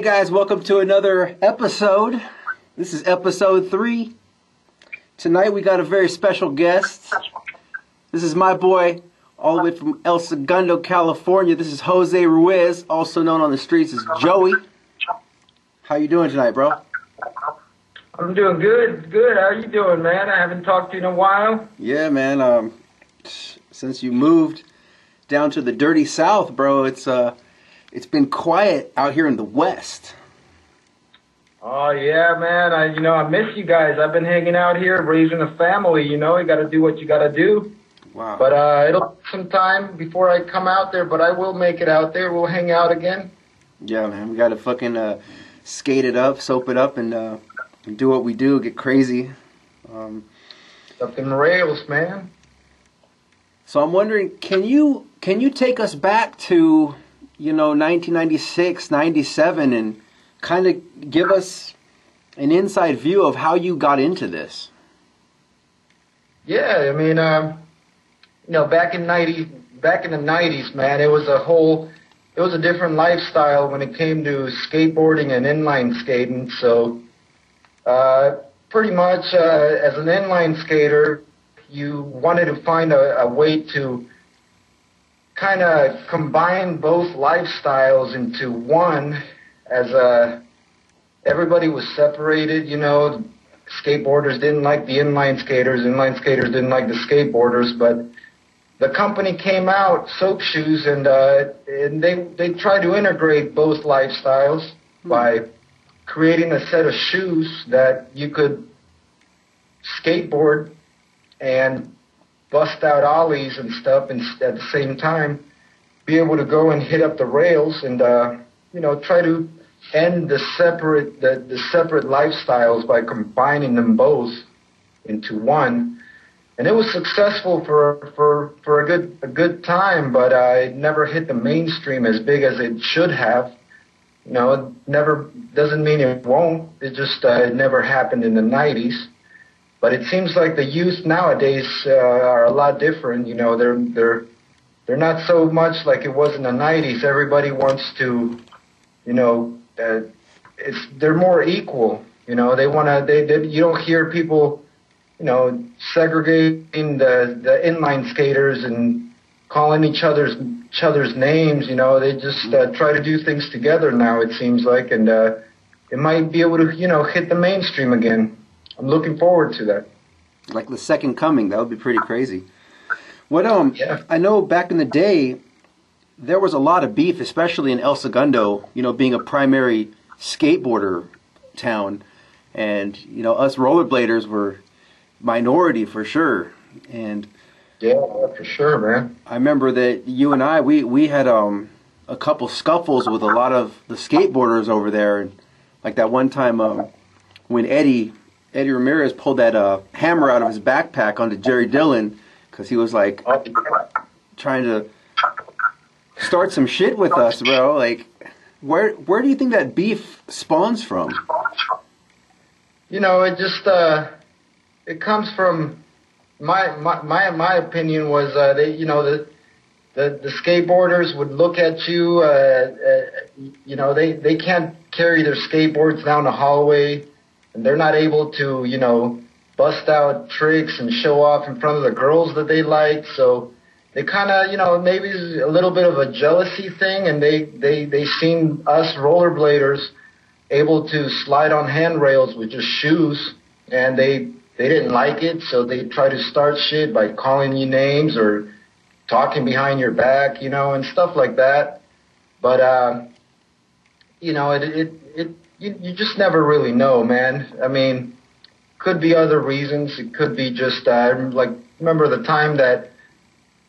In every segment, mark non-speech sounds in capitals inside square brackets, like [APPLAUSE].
Hey guys, welcome to another episode. This is episode three. Tonight we got a very special guest. This is my boy, all the way from El Segundo, California. This is Jose Ruiz, also known on the streets as Joey. How you doing tonight, bro? I'm doing good, good. How you doing, man? I haven't talked to you in a while. Yeah, man. Um, since you moved down to the dirty South, bro, it's uh, it's been quiet out here in the West. Oh yeah, man. I you know I miss you guys. I've been hanging out here, raising a family. You know, you got to do what you got to do. Wow. But uh, it'll take some time before I come out there. But I will make it out there. We'll hang out again. Yeah, man. We got to fucking uh, skate it up, soap it up, and uh, do what we do. Get crazy. Um, Up in the rails, man. So I'm wondering, can you can you take us back to, you know, 1996, 97, and kind of give us an inside view of how you got into this? Yeah, I mean, um, you know, back in ninety, back in the nineties, man, it was a whole, it was a different lifestyle when it came to skateboarding and inline skating. So, uh, pretty much, uh, as an inline skater, you wanted to find a, a way to kind of combine both lifestyles into one. As uh, everybody was separated, you know, skateboarders didn't like the inline skaters, inline skaters didn't like the skateboarders, but the company came out, Soap Shoes, and uh, and they they tried to integrate both lifestyles by creating a set of shoes that you could skateboard and bust out ollies and stuff, and at the same time be able to go and hit up the rails and uh, you know try to end the separate the, the separate lifestyles by combining them both into one. And it was successful for for for a good a good time, but uh, it never hit the mainstream as big as it should have. You know, it never doesn't mean it won't. It just uh, it never happened in the '90s. But it seems like the youth nowadays uh, are a lot different. You know, they're they're they're not so much like it was in the '90s. Everybody wants to, you know, uh, it's they're more equal. You know, they want to. They, they you don't hear people, you know, segregating the the inline skaters and calling each other's each other's names. You know, they just uh, try to do things together now. It seems like, and uh, it might be able to, you know, hit the mainstream again. I'm looking forward to that. Like the second coming, that would be pretty crazy. What um, Yeah. I know back in the day, there was a lot of beef, especially in El Segundo. You know, being a primary skateboarder town, and you know, us rollerbladers were minority for sure. And Yeah, for sure, man. I remember that you and I we we had um a couple scuffles with a lot of the skateboarders over there, and like that one time um when Eddie Eddie Ramirez pulled that uh hammer out of his backpack onto Jerry Dillon because he was like trying to start some shit with us, bro. Like where where do you think that beef spawns from? you know, it just uh, it comes from my my my, my opinion was uh, they you know the the the skateboarders would look at you uh, uh, you know they they can't carry their skateboards down the hallway and they're not able to you know bust out tricks and show off in front of the girls that they like. So they kind of you know maybe it's a little bit of a jealousy thing and they they they seen us rollerbladers able to slide on handrails with just shoes and they they didn't like it. So they try to start shit by calling you names or talking behind your back you know and stuff like that. But um you know it it it you, you just never really know man. I mean could be other reasons. It could be just uh like remember the time that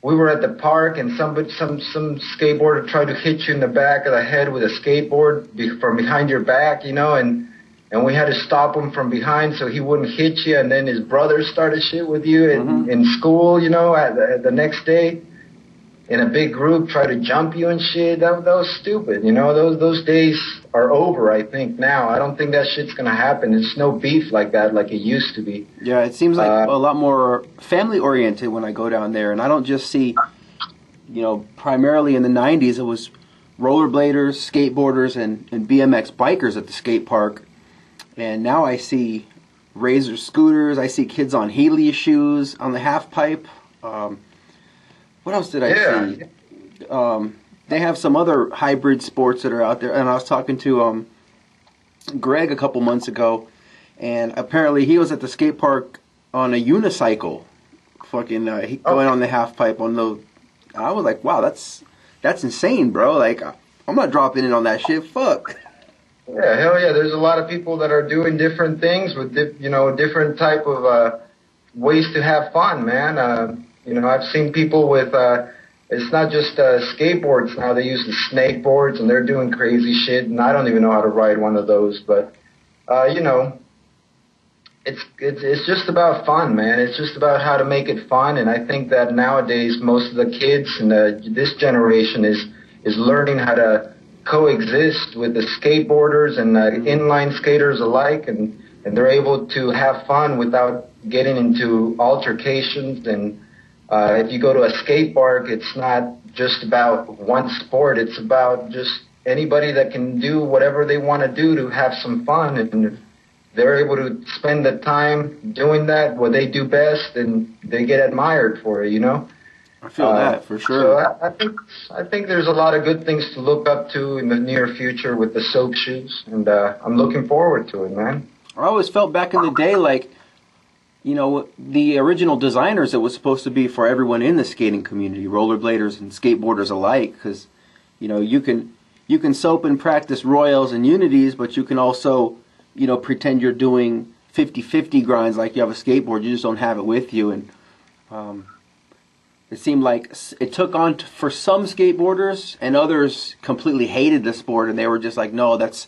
we were at the park and somebody some some skateboarder tried to hit you in the back of the head with a skateboard be, from behind your back you know and and we had to stop him from behind so he wouldn't hit you. And then his brother started shit with you in, Mhm. in school you know at the, the next day in a big group try to jump you and shit that, that was stupid you know those those days are over i think now i don't think that shit's gonna happen it's no beef like that like it used to be Yeah, it seems like Uh, a lot more family oriented when I go down there, and I don't just see, you know, primarily in the '90s it was rollerbladers, skateboarders, and, and BMX bikers at the skate park. And now I see Razor scooters. I see kids on Heelys shoes on the half pipe. Um, what else did I Yeah. see? Um, they have some other hybrid sports that are out there. And I was talking to um, Greg a couple months ago, and apparently he was at the skate park on a unicycle, fucking uh, he, Oh. going on the half pipe on the. I was like, wow, that's that's insane, bro. Like, I'm not dropping in on that shit. Fuck. Yeah, hell yeah. There's a lot of people that are doing different things with, di- you know, different type of uh, ways to have fun, man. Uh, you know, I've seen people with. Uh, it's not just uh, skateboards now. They're using snake boards and they're doing crazy shit. And I don't even know how to ride one of those, but uh, you know, it's it's it's just about fun, man. It's just about how to make it fun. And I think that nowadays most of the kids and the, this generation is is learning how to coexist with the skateboarders and uh, inline skaters alike, and and they're able to have fun without getting into altercations. And uh, if you go to a skate park, it's not just about one sport. It's about just anybody that can do whatever they want to do to have some fun and they're able to spend the time doing that, what they do best, and they get admired for it, you know? I feel Uh, that for So sure. I, I think I think there's a lot of good things to look up to in the near future with the soap shoes, and uh, I'm looking forward to it, man. I always felt back in the day like, you know, the original designers, it was supposed to be for everyone in the skating community, rollerbladers and skateboarders alike, because, you know, you can you can soap and practice royales and unities, but you can also, you know, pretend you're doing 50-50 grinds like you have a skateboard. You just don't have it with you, and um, it seemed like it took on t- for some skateboarders, and others completely hated the sport, and they were just like, no, that's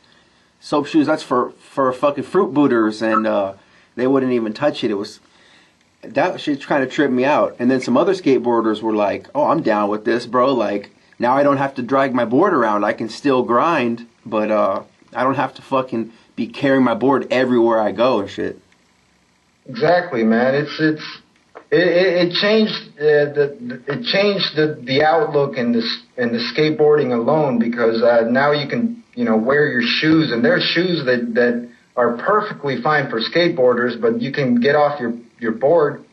soap shoes that's for for fucking fruit booters and uh they wouldn't even touch it. It was that shit kind of tripped me out. And then some other skateboarders were like oh i'm down with this bro. Like now i don't have to drag my board around. I can still grind but uh i don't have to fucking be carrying my board everywhere i go and shit. Exactly, man. It's it's it, it, it changed uh, the it changed the the outlook in this in the skateboarding alone because uh, now you can you know wear your shoes and there's shoes that that are perfectly fine for skateboarders, but you can get off your your board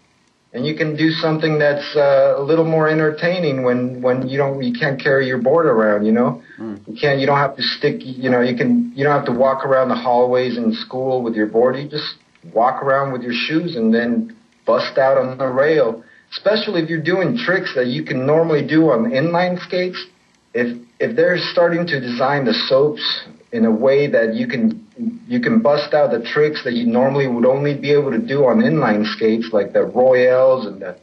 and you can do something that's uh, a little more entertaining when when you don't you can't carry your board around. You know, you can't you don't have to stick. You know, you can you don't have to walk around the hallways in school with your board. You just walk around with your shoes and then bust out on the rail. Especially if you're doing tricks that you can normally do on inline skates. If if they're starting to design the soaps in a way that you can you can bust out the tricks that you normally would only be able to do on inline skates, like the royales and the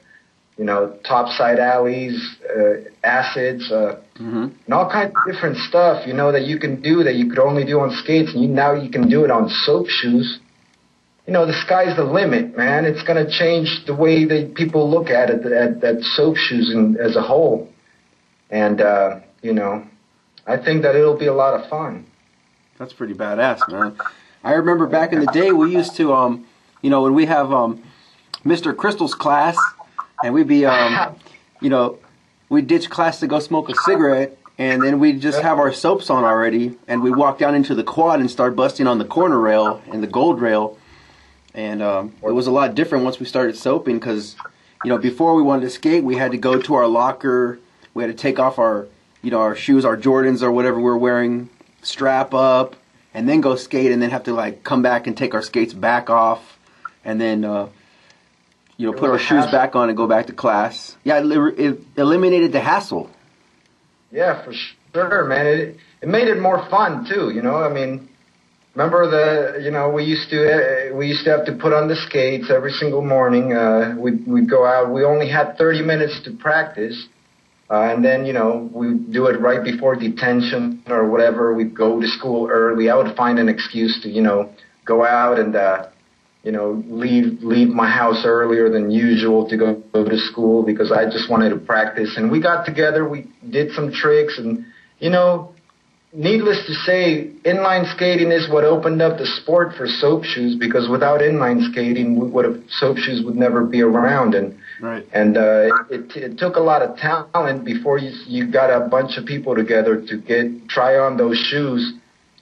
you know topside alleys, uh, acids, uh, mm-hmm. and all kinds of different stuff. You know that you can do that you could only do on skates, and you, now you can do it on soap shoes. You know, the sky's the limit, man. It's going to change the way that people look at it, at, at soap shoes in, as a whole. And, uh, you know, I think that it'll be a lot of fun. That's pretty badass, man. I remember back in the day we used to, um, you know, when we have um, Mr. Crystal's class, and we'd be, um, you know, we'd ditch class to go smoke a cigarette, and then we'd just have our soaps on already, and we'd walk down into the quad and start busting on the corner rail and the gold rail. And um, it was a lot different once we started soaping because, you know, before we wanted to skate, we had to go to our locker, we had to take off our, you know, our shoes, our Jordans or whatever we're wearing, strap up, and then go skate, and then have to like come back and take our skates back off, and then uh, you know It put our shoes hassle. back on and go back to class. Yeah, it, it eliminated the hassle. Yeah, for sure, man. It it made it more fun too. You know, I mean, remember the you know we used to uh, we used to have to put on the skates every single morning. Uh, we we'd go out. We only had 30 minutes to practice, uh, and then you know we do it right before detention or whatever. We'd go to school early. I would find an excuse to you know go out and. uh you know, leave leave my house earlier than usual to go, go to school because I just wanted to practice. And we got together, we did some tricks, and you know, needless to say, inline skating is what opened up the sport for soap shoes because without inline skating, we would have soap shoes would never be around. And Right. and uh, it, it took a lot of talent before you you got a bunch of people together to get try on those shoes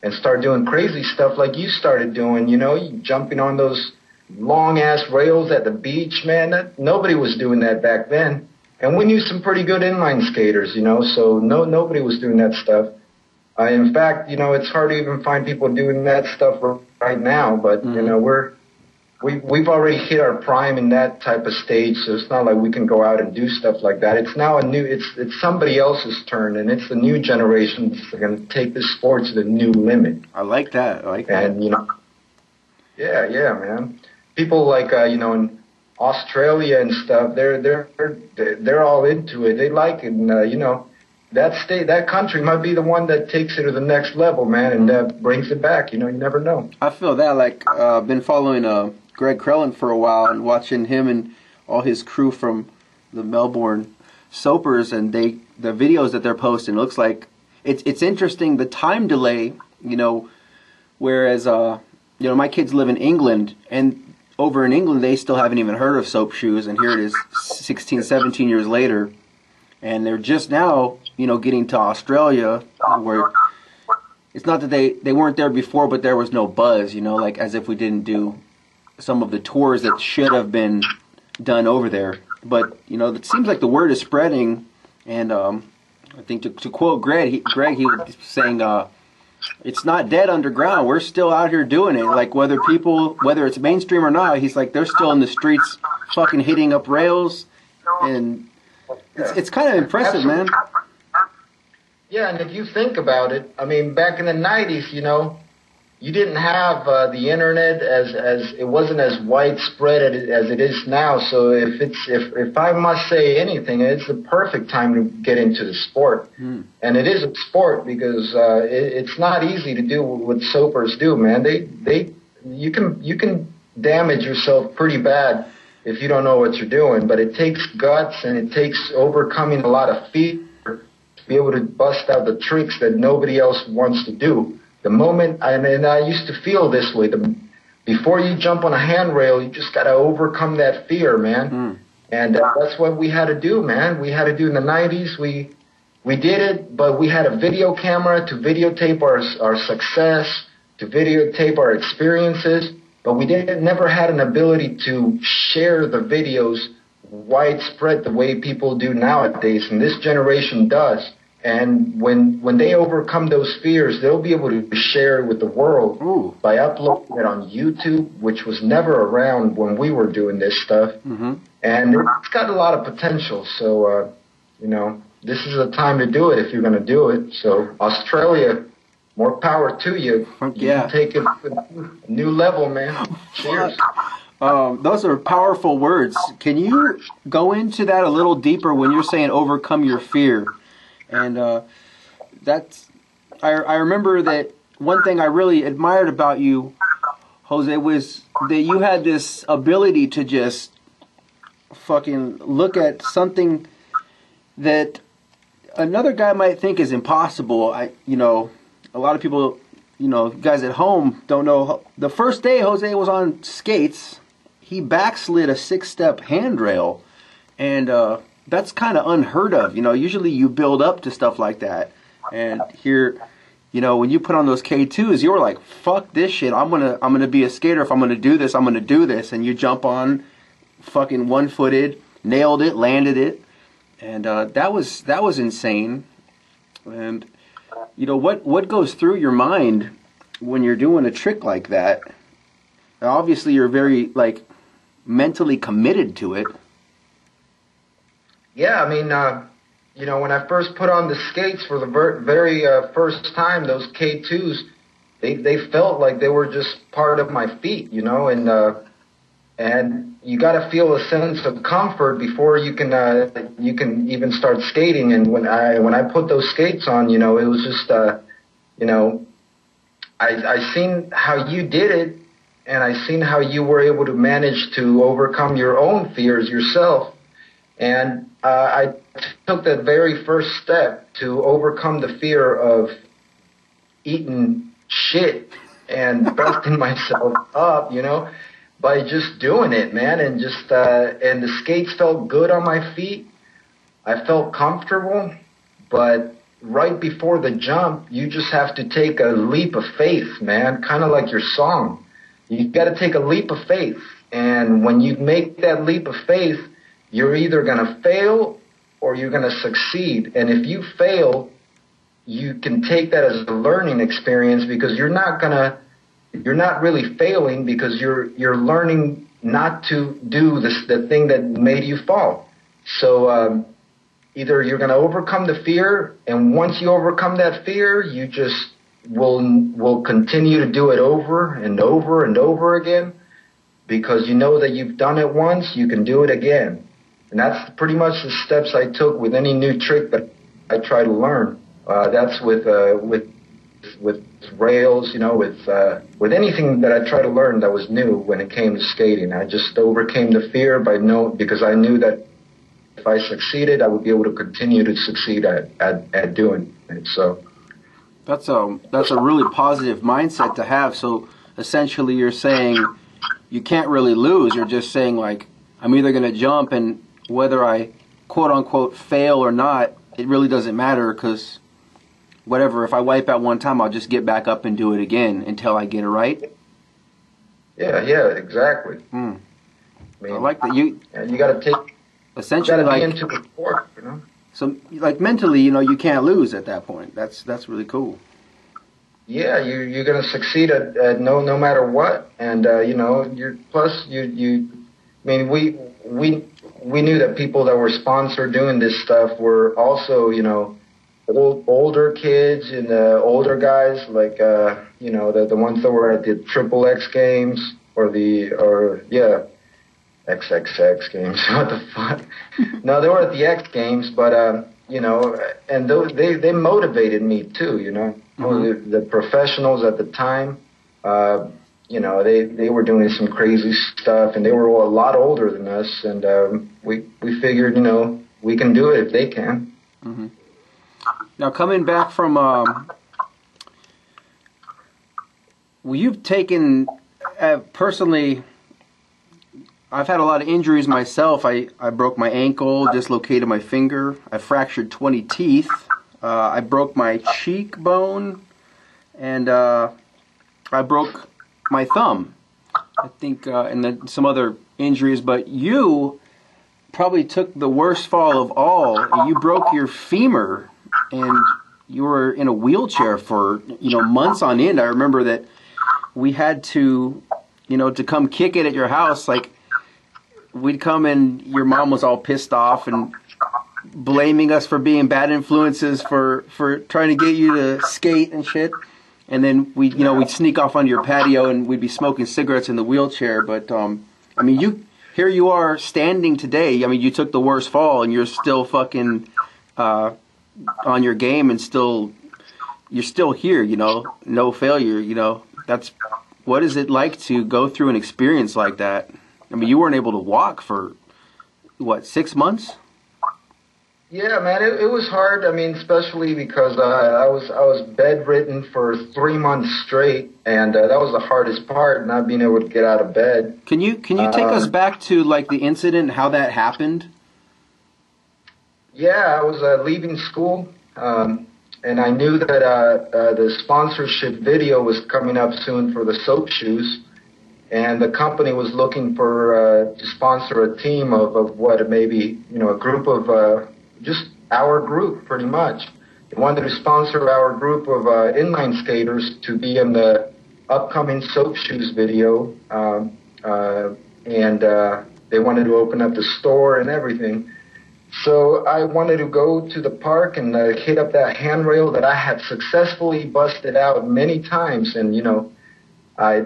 and start doing crazy stuff like you started doing. You know, you jumping on those long ass rails at the beach, man. That, nobody was doing that back then. And we knew some pretty good inline skaters, you know. So no, nobody was doing that stuff. Uh, in fact, you know, it's hard to even find people doing that stuff right now. But you Mhm. know, we're we we've already hit our prime in that type of stage, so it's not like we can go out and do stuff like that. It's now a new it's it's somebody else's turn, and it's the new generation that's going to take this sport to the new limit. I like that. I like that. And you know, yeah, yeah, man. People like uh, you know in Australia and stuff, they're they're they're they're all into it. They like it, and uh, you know. That state, that country might be the one that takes it to the next level, man, and uh, brings it back. You know, you never know. I feel that. Like, uh, I've been following uh, Greg Krellin for a while and watching him and all his crew from the Melbourne Soapers and they the videos that they're posting. Looks like it's it's interesting the time delay. You know, whereas uh, you know my kids live in England and over in England they still haven't even heard of soap shoes and here it is 16 17 years later and they're just now you know getting to Australia where it's not that they they weren't there before but there was no buzz you know like as if we didn't do some of the tours that should have been done over there but you know it seems like the word is spreading and um I think to, to quote Greg he, Greg he was saying uh it's not dead underground. We're still out here doing it. Like whether people, whether it's mainstream or not, he's like they're still in the streets, fucking hitting up rails, and it's, it's kind of impressive, man. Yeah, and if you think about it, I mean, back in the '90s, you know, you didn't have uh, the internet as as it wasn't as widespread as it is now. So if it's if if I must say anything, it's the perfect time to get into the sport, Hmm. and it is a sport because uh, it, it's not easy to do what soapers do, man. They they you can you can damage yourself pretty bad if you don't know what you're doing, but it takes guts and it takes overcoming a lot of fear to be able to bust out the tricks that nobody else wants to do. The moment, and, and I used to feel this way, the, before you jump on a handrail, you just got to overcome that fear, man. Mm. And uh, that's what we had to do, man. We had to do in the 90s. We, we did it, but we had a video camera to videotape our, our success, to videotape our experiences, but we didn't, never had an ability to share the videos widespread the way people do nowadays, and this generation does. And when when they overcome those fears, they'll be able to share it with the world Ooh. by uploading it on YouTube, which was never around when we were doing this stuff. hmm And it's got a lot of potential. So, uh, you know, this is the time to do it if you're going to do it. So, Australia, more power to you. You yeah. take it to a new level, man. [LAUGHS] Cheers. Um, those are powerful words. Can you go into that a little deeper when you're saying overcome your fear? And uh, that's, I, I remember that one thing I really admired about you, Jose, was that you had this ability to just fucking look at something that another guy might think is impossible. I, you know, a lot of people, you know, guys at home don't know. The first day Jose was on skates, he backslid a six-step handrail, and uh, that's kind of unheard of. You know, usually you build up to stuff like that, and here, you know, when you put on those K2s, you were like, "Fuck this shit! I'm gonna, I'm gonna be a skater. If I'm gonna do this, I'm gonna do this." And you jump on, fucking one-footed, nailed it, landed it, and uh, that was that was insane. And you know what what goes through your mind when you're doing a trick like that? Obviously, you're very like mentally committed to it. Yeah, I mean, uh, you know, when I first put on the skates for the ver- very uh, first time, those K2s, they they felt like they were just part of my feet, you know, and uh, and you got to feel a sense of comfort before you can uh, you can even start skating. And when I when I put those skates on, you know, it was just uh, you know, I I seen how you did it, and I seen how you were able to manage to overcome your own fears yourself. And uh, I took that very first step to overcome the fear of eating shit and [LAUGHS] busting myself up, you know, by just doing it, man. And just, uh, and the skates felt good on my feet. I felt comfortable, but right before the jump, you just have to take a leap of faith, man. Kind of like your song. You've got to take a leap of faith. And when you make that leap of faith, you're either going to fail or you're going to succeed. And if you fail, you can take that as a learning experience because you're not going to you're not really failing because you're you're learning not to do this the thing that made you fall. So um, either you're going to overcome the fear, and once you overcome that fear, you just will will continue to do it over and over and over again because you know that you've done it once, you can do it again. And that's pretty much the steps I took with any new trick that I try to learn. Uh, that's with uh, with with rails, you know, with uh, with anything that I try to learn that was new when it came to skating. I just overcame the fear by know because I knew that if I succeeded, I would be able to continue to succeed at at, at doing it. So that's a that's a really positive mindset to have. So essentially, you're saying you can't really lose. You're just saying like I'm either going to jump and whether I quote unquote fail or not, it really doesn't matter because whatever. If I wipe out one time, I'll just get back up and do it again until I get it right. Yeah, yeah, exactly. Mm. I, mean, I like that. You yeah, you got to take essentially like into the sport, you know. So like mentally, you know, you can't lose at that point. That's that's really cool. Yeah, you you're gonna succeed at, at no no matter what, and uh, you know, you're plus you you. I mean, we we we knew that people that were sponsored doing this stuff were also you know old, older kids and the older guys, like uh, you know the the ones that were at the Triple X games or the or yeah, XXX games. [LAUGHS] what the fuck? no, they were at the X games, but uh, you know, and those, they they motivated me too. You know, mm-hmm. the, the professionals at the time. Uh, you know, they they were doing some crazy stuff, and they were a lot older than us, and um, we we figured, you know, we can do it if they can. Mm-hmm. Now, coming back from, um, well, you've taken uh, personally. I've had a lot of injuries myself. I, I broke my ankle, dislocated my finger. I fractured 20 teeth. Uh, I broke my cheekbone, and uh, I broke my thumb. I think, uh, and then some other injuries. But you probably took the worst fall of all. You broke your femur and you were in a wheelchair for you know months on end. I remember that we had to, you know, to come kick it at your house. Like we'd come and your mom was all pissed off and blaming us for being bad influences for for trying to get you to skate and shit. And then we, you know, we'd sneak off onto your patio and we'd be smoking cigarettes in the wheelchair. But um, I mean, you here you are standing today. I mean, you took the worst fall and you're still fucking. Uh, on your game and still you're still here, you know, no failure, you know. That's what is it like to go through an experience like that? I mean, you weren't able to walk for what, 6 months? Yeah, man, it, it was hard. I mean, especially because uh, I was I was bedridden for three months straight, and uh, that was the hardest part, not being able to get out of bed. Can you can you take us um, back to like the incident, and how that happened? Yeah, I was uh, leaving school, um, and I knew that uh, uh, the sponsorship video was coming up soon for the soap shoes, and the company was looking for uh, to sponsor a team of, of what maybe you know a group of uh, just our group pretty much. They wanted to sponsor our group of uh, inline skaters to be in the upcoming soap shoes video, um, uh, and uh, they wanted to open up the store and everything. So I wanted to go to the park and uh, hit up that handrail that I had successfully busted out many times. And, you know, I,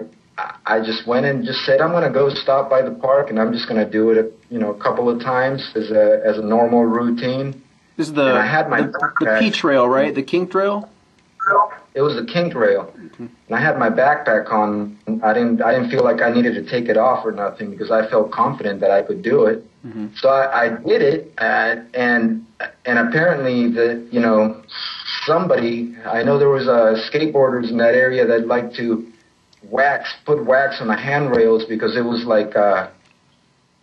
I just went and just said, I'm going to go stop by the park and I'm just going to do it, you know, a couple of times as a, as a normal routine. This is the, and I had my the, the P trail, right? The Kink trail? It was the kink trail, mm-hmm. and I had my backpack on. I didn't. I didn't feel like I needed to take it off or nothing because I felt confident that I could do it. Mm-hmm. So I, I did it, uh, and and apparently the you know somebody. I know there was uh, skateboarders in that area that liked to wax, put wax on the handrails because it was like, uh,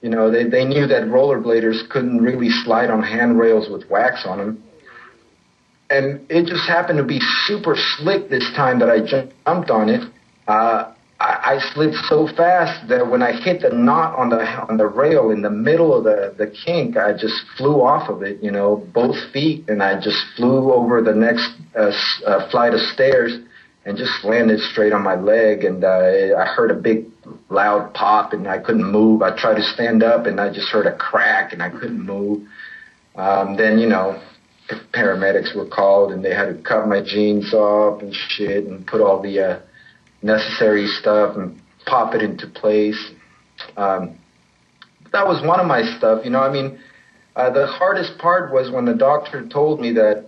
you know, they they knew that rollerbladers couldn't really slide on handrails with wax on them. And it just happened to be super slick this time that I jumped on it. Uh, I, I slid so fast that when I hit the knot on the on the rail in the middle of the the kink, I just flew off of it, you know, both feet, and I just flew over the next uh, uh, flight of stairs and just landed straight on my leg. And uh, I heard a big loud pop, and I couldn't move. I tried to stand up, and I just heard a crack, and I couldn't move. Um, then you know, paramedics were called, and they had to cut my jeans off and shit, and put all the uh, necessary stuff and pop it into place. Um, that was one of my stuff, you know. I mean, uh, the hardest part was when the doctor told me that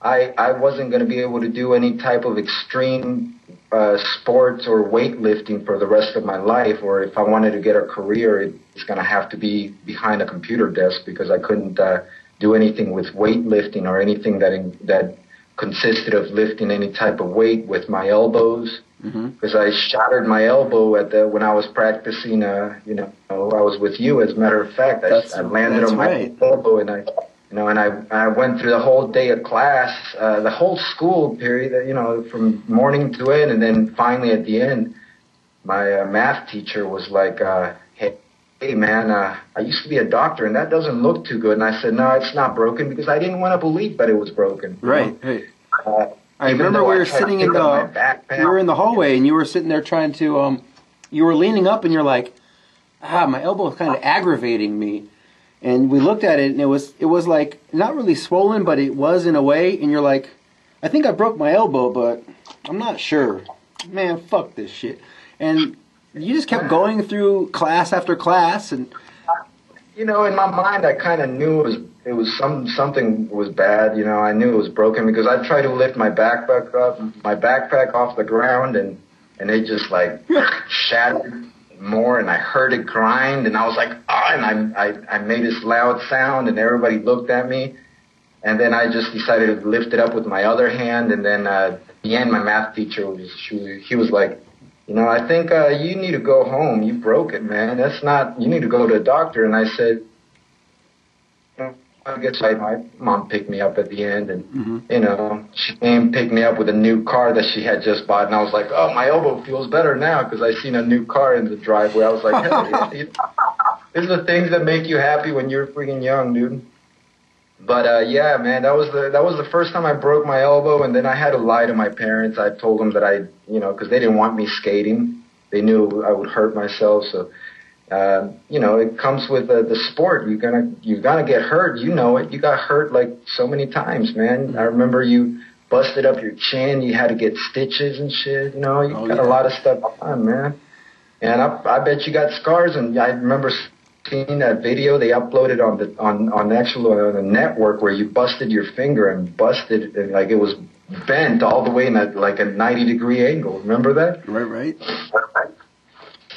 I I wasn't going to be able to do any type of extreme uh, sports or weightlifting for the rest of my life, or if I wanted to get a career, it's going to have to be behind a computer desk because I couldn't uh, do anything with weightlifting or anything that in, that consisted of lifting any type of weight with my elbows Mm-hmm. because I shattered my elbow at the when I was practicing. Uh, you know, I was with you. As a matter of fact, I, I landed on my right. elbow, and I, you know, and I I went through the whole day of class, uh, the whole school period. You know, from morning to end, and then finally at the end, my uh, math teacher was like, uh, "Hey." Hey man, uh, I used to be a doctor and that doesn't look too good. And I said, no, it's not broken because I didn't want to believe that it was broken. Right. right. Uh, I remember we were sitting in the you were in the hallway and you were sitting there trying to um you were leaning up and you're like ah my elbow is kind of aggravating me and we looked at it and it was it was like not really swollen but it was in a way and you're like I think I broke my elbow but I'm not sure. Man fuck this shit. And you just kept going through class after class and you know, in my mind, I kind of knew it was it was some something was bad. You know, I knew it was broken because I tried to lift my backpack up, my backpack off the ground, and and it just like shattered more, and I heard it grind, and I was like, ah, and I I I made this loud sound, and everybody looked at me, and then I just decided to lift it up with my other hand, and then uh, at the end, my math teacher was she was, he was like. You know, I think uh, you need to go home. You broke it, man. That's not. You need to go to a doctor. And I said, I guess I, my mom picked me up at the end, and Mhm. you know, she came picked me up with a new car that she had just bought, and I was like, oh, my elbow feels better now because I seen a new car in the driveway. I was like, yeah, [LAUGHS] these, these are the things that make you happy when you're freaking young, dude. But uh, yeah, man, that was the that was the first time I broke my elbow, and then I had to lie to my parents. I told them that I, you know, because they didn't want me skating. They knew I would hurt myself, so uh, you know, it comes with uh, the sport. You're gonna you're gonna get hurt. You know it. You got hurt like so many times, man. I remember you busted up your chin. You had to get stitches and shit. You know, you Oh, got yeah. a lot of stuff on, man. And I, I bet you got scars. And I remember seeing that video they uploaded on the on on actual on the network where you busted your finger and busted and like it was bent all the way in a like a 90 degree angle. Remember that? right right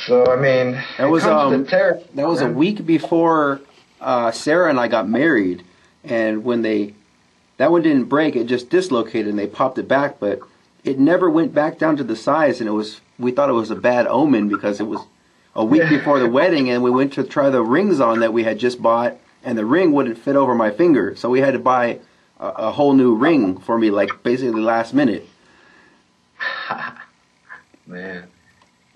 So I mean, That it was, um, That was a week before uh, Sarah and I got married, and when they that one didn't break, it just dislocated, and they popped it back, but it never went back down to the size, and it was we thought it was a bad omen because it was a week Yeah. before the [LAUGHS] wedding, and we went to try the rings on that we had just bought, and the ring wouldn't fit over my finger, so we had to buy a, a whole new ring for me, like basically last minute. [LAUGHS] Man.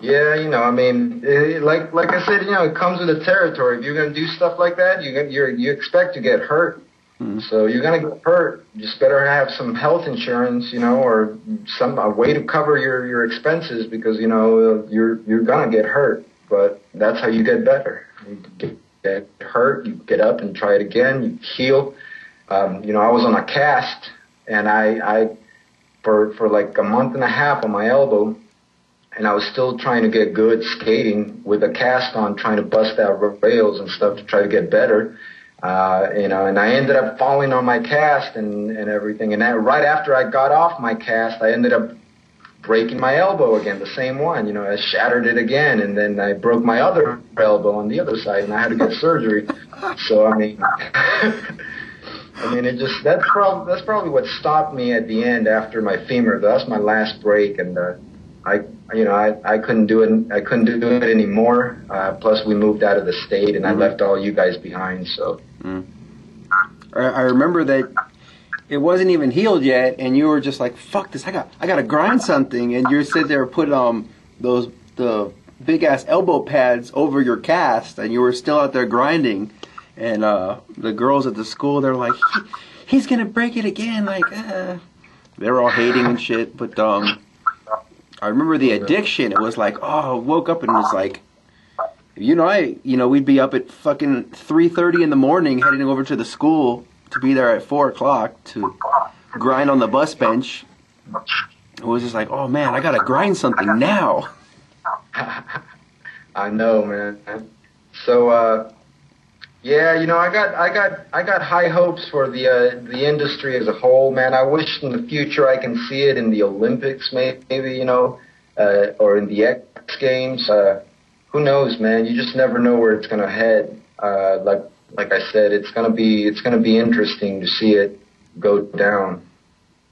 Yeah, you know, I mean, eh, like like I said, you know, it comes with the territory. If you're gonna do stuff like that, you you're you expect to get hurt. Mhm. So you're gonna get hurt. You just better have some health insurance, you know, or some a way to cover your your expenses because you know you're you're gonna get hurt. But that's how you get better. You get, get hurt, you get up and try it again. You heal. Um, you know, I was on a cast, and I I for for like a month and a half on my elbow and I was still trying to get good skating with a cast on, trying to bust out rails and stuff to try to get better. Uh, you know, and I ended up falling on my cast and, and everything. And that, right after I got off my cast, I ended up breaking my elbow again, the same one. You know, I shattered it again, and then I broke my other elbow on the other side, and I had to get [LAUGHS] surgery. So I mean, [LAUGHS] I mean, it just that's probably that's probably what stopped me at the end after my femur. That's my last break, and uh, I you know I I couldn't do it I couldn't do it anymore. Uh, plus, we moved out of the state, and I left all you guys behind. So I I remember that it wasn't even healed yet, and you were just like, "Fuck this! I got I got to grind something." And you're sitting there put um those the big ass elbow pads over your cast, and you were still out there grinding. And uh, the girls at the school, they're like, he, "He's gonna break it again!" Like, uh. they're all hating and shit. But um, I remember the addiction. It was like, oh, I woke up and it was like, you know, I, you know, we'd be up at fucking three thirty in the morning, heading over to the school to be there at four o'clock to grind on the bus bench. It was just like, oh man, I gotta grind something now. [LAUGHS] I know, man. So uh, yeah, you know, I got I got I got high hopes for the uh, the industry as a whole, man. I wish in the future I can see it in the Olympics, maybe you know, uh, or in the X Games. Uh, who knows, man? You just never know where it's gonna head. Uh, like like I said, it's gonna be it's gonna be interesting to see it go down.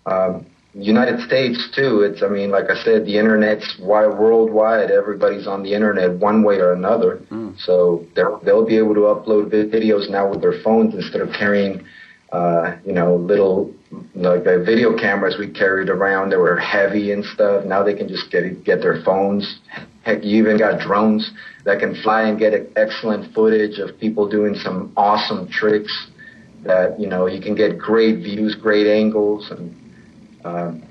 Um, United States too. It's I mean, like I said, the internet's wide worldwide. Everybody's on the internet one way or another. Mm. So they'll they'll be able to upload videos now with their phones instead of carrying, uh, you know, little like the video cameras we carried around that were heavy and stuff. Now they can just get it, get their phones. Heck, you even got drones that can fly and get excellent footage of people doing some awesome tricks. That you know you can get great views, great angles, and um,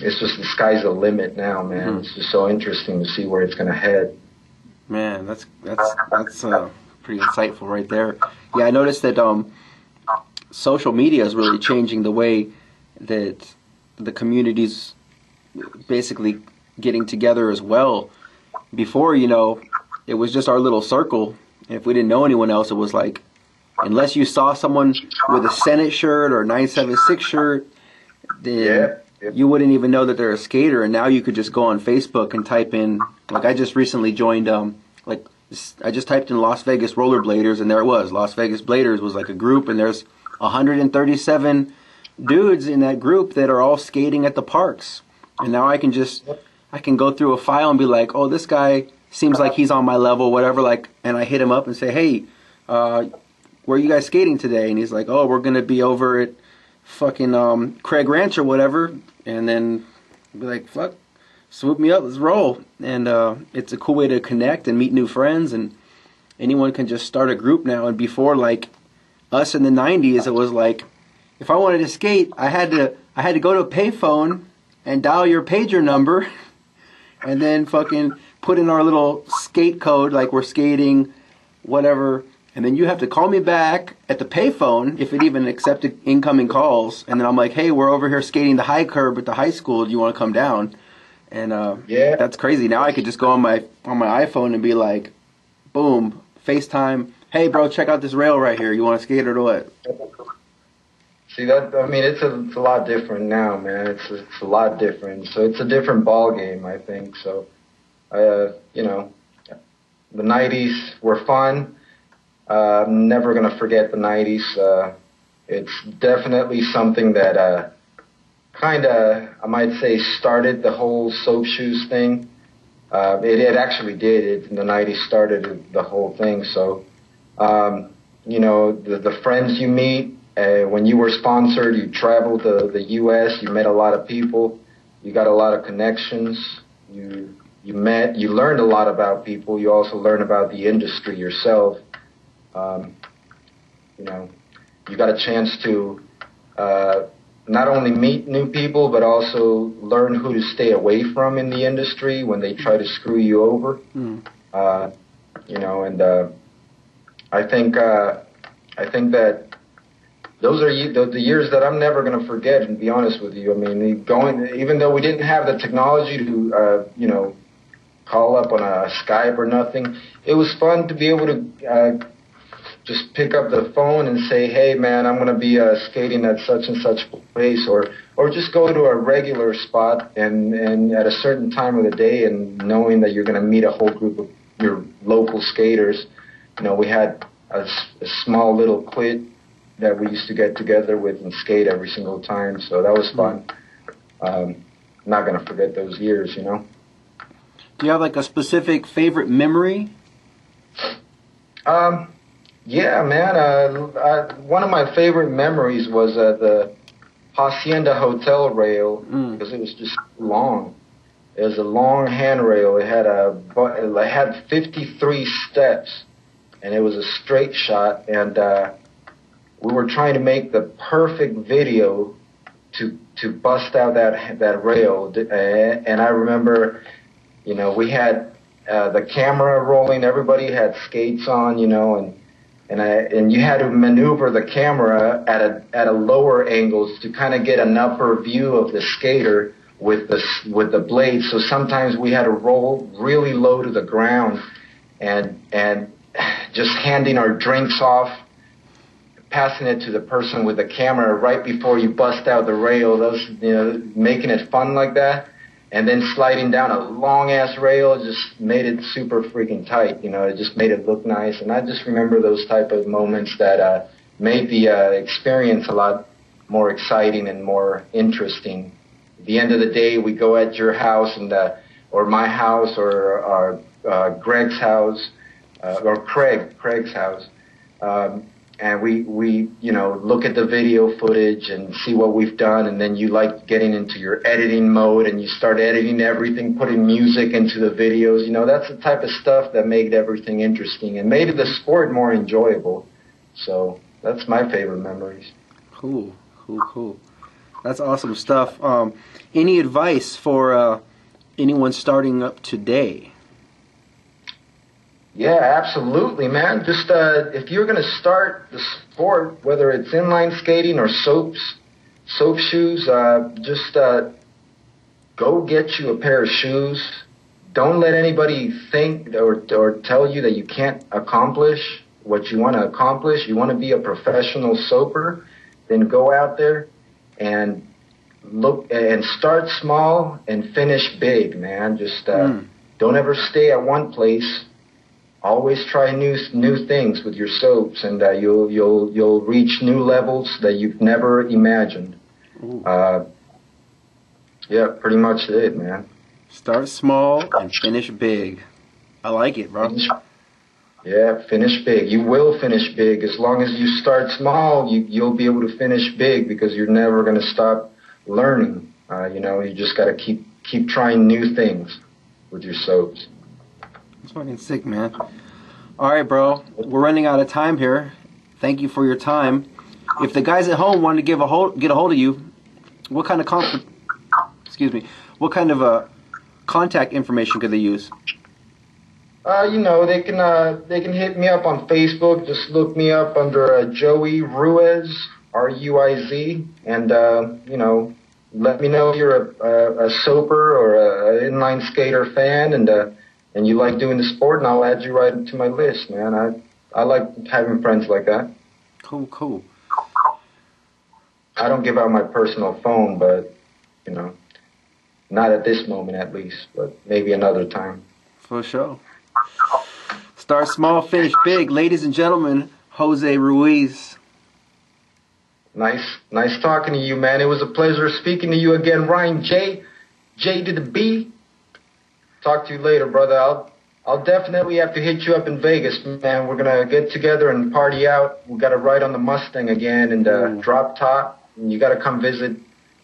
it's just the sky's the limit now, man. Mhm. It's just so interesting to see where it's going to head. Man, that's that's that's uh, pretty insightful right there. Yeah, I noticed that um, social media is really changing the way that the communities basically getting together as well. Before, you know, it was just our little circle. If we didn't know anyone else, it was like, unless you saw someone with a Senate shirt or 976 shirt, then Yeah, yeah. you wouldn't even know that they're a skater. And now you could just go on Facebook and type in, like I just recently joined, um, like I just typed in Las Vegas Rollerbladers, and there it was. Las Vegas Bladers was like a group, and there's 137 dudes in that group that are all skating at the parks. And now I can just, I can go through a file and be like, oh, this guy seems like he's on my level, whatever. Like, and I hit him up and say, hey, uh, where are you guys skating today? And he's like, oh, we're gonna be over at fucking um, Craig Ranch or whatever. And then be like, fuck, swoop me up, let's roll. And uh, it's a cool way to connect and meet new friends. And anyone can just start a group now. And before, like us in the '90s, it was like, if I wanted to skate, I had to I had to go to a payphone and dial your pager number, [LAUGHS] and then fucking put in our little skate code, like we're skating, whatever. And then you have to call me back at the payphone if it even accepted incoming calls. And then I'm like, hey, we're over here skating the high curb at the high school. Do you want to come down? And uh, Yeah. that's crazy. Now I could just go on my on my iPhone and be like, boom, FaceTime. Hey, bro, check out this rail right here. You want to skate or what? See that? I mean, it's a it's a lot different now, man. It's a, it's a lot different. So it's a different ball game, I think. So, uh, you know, the '90s were fun. Uh, I'm never gonna forget the '90s. Uh, it's definitely something that uh, kind of, I might say, started the whole soap shoes thing. Uh, it, it actually did. It, in the '90s started the whole thing. So, um, you know, the, the friends you meet uh, when you were sponsored, you traveled the the U.S. You met a lot of people. You got a lot of connections. You you met. You learned a lot about people. You also learned about the industry yourself. Um, you know, you got a chance to uh, not only meet new people, but also learn who to stay away from in the industry when they try to screw you over. Mm. Uh, you know, and uh, I think uh, I think that those are the, the years that I'm never going to forget. And be honest with you, I mean, going even though we didn't have the technology to uh, you know call up on a Skype or nothing, it was fun to be able to. Uh, just pick up the phone and say, "Hey, man, I'm going to be uh, skating at such and such place," or or just go to a regular spot and and at a certain time of the day, and knowing that you're going to meet a whole group of your local skaters. You know, we had a small little quit that we used to get together with and skate every single time. So that was fun. Um, not gonna forget those years, you know. Do you have like a specific favorite memory? Um, yeah, man. Uh, I, one of my favorite memories was uh, the Hacienda Hotel rail Mm. because it was just long. It was a long handrail. It had a it had 53 steps, and it was a straight shot. And uh, we were trying to make the perfect video to to bust out that that rail. Uh, And I remember, you know, we had uh, the camera rolling. Everybody had skates on, you know, and and I and you had to maneuver the camera at a at a lower angles to kind of get an upper view of the skater with the with the blade. So sometimes we had to roll really low to the ground, and and just handing our drinks off, passing it to the person with the camera right before you bust out the rail. Those you know making it fun like that. And then sliding down a long ass rail just made it super freaking tight. You know, it just made it look nice. And I just remember those type of moments that uh, made the uh, experience a lot more exciting and more interesting. At the end of the day, we go at your house and uh, or my house or or uh, Greg's house uh, or Craig Craig's house. Um, and we we you know look at the video footage and see what we've done and then you like getting into your editing mode and you start editing everything putting music into the videos you know that's the type of stuff that made everything interesting and made the sport more enjoyable so that's my favorite memories Cool, cool, cool. That's awesome stuff. Um, any advice for uh, anyone starting up today? Yeah, absolutely, man. Just uh, if you're gonna start the sport, whether it's inline skating or soaps, soap shoes, uh, just uh, go get you a pair of shoes. Don't let anybody think or or tell you that you can't accomplish what you want to accomplish. You want to be a professional soaper, then go out there and look and start small and finish big, man. Just uh, Mm. don't ever stay at one place always try new new things with your soaps, and uh, you'll you'll you'll reach new levels that you've never imagined. Uh, yeah, pretty much it, man. Start small and finish big. I like it, bro. Yeah, finish big. You will finish big as long as you start small. You you'll be able to finish big because you're never going to stop learning. Uh, you know, you just got to keep keep trying new things with your soaps. Fucking sick, man. All right, bro. We're running out of time here. Thank you for your time. If the guys at home want to give a hold, get a hold of you, what kind of comp- excuse me, what kind of uh, contact information could they use? Uh, you know, they can uh, they can hit me up on Facebook. Just look me up under uh, Joey Ruiz, R U I Z, and uh, you know, let me know if you're a, a, a or a, a inline skater fan, and uh, and you like doing the sport, and I'll add you right to my list, man. I I like having friends like that. Cool, cool. I don't give out my personal phone, but you know, not at this moment at least, but maybe another time. For sure. Start small, finish big. Ladies and gentlemen, Jose Ruiz. Nice, nice talking to you, man. It was a pleasure speaking to you again, Ryan J. J to the B. Talk to you later, brother. I'll, I'll definitely have to hit you up in Vegas, man. We're gonna get together and party out. We got to ride on the Mustang again and uh, drop top. And you got to come visit.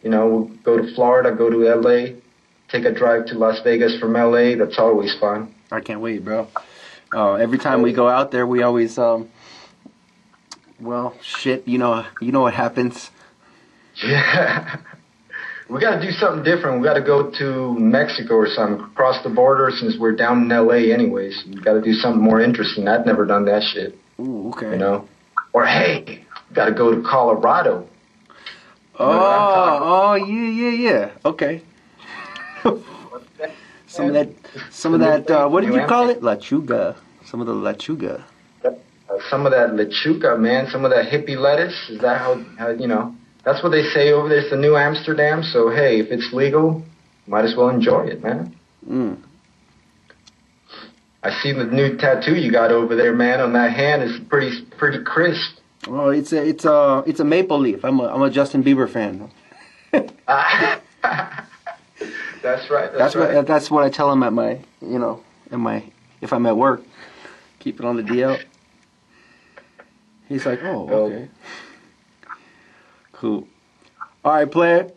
You know, we'll go to Florida, go to L.A., take a drive to Las Vegas from L.A. That's always fun. I can't wait, bro. Uh, every time we go out there, we always, um, well, shit, you know, you know what happens. [LAUGHS] Yeah. We got to do something different. We got to go to Mexico or something, cross the border since we're down in LA anyways. We got to do something more interesting. I've never done that shit, Ooh, okay. you know. Or hey, got to go to Colorado. Oh, oh, yeah, yeah, yeah. Okay. [LAUGHS] some of that, some of that. Uh, what did you call it? Lachuga. Some of the lachuga. Uh, some of that lechuga, man. Some of that hippie lettuce. Is that how, how you know? That's what they say over there. It's the new Amsterdam. So hey, if it's legal, might as well enjoy it, man. Mm. I see the new tattoo you got over there, man, on that hand. is pretty pretty crisp. Oh, it's a it's a it's a maple leaf. I'm a I'm a Justin Bieber fan. [LAUGHS] that's right. That's, That's right. what that's what I tell him at my you know at my if I'm at work. Keep it on the DL. He's like, oh, Oh. Cool. All right, player.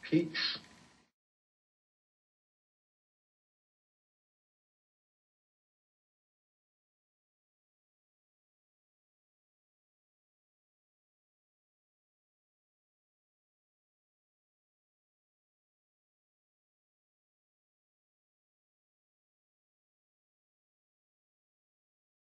Peace.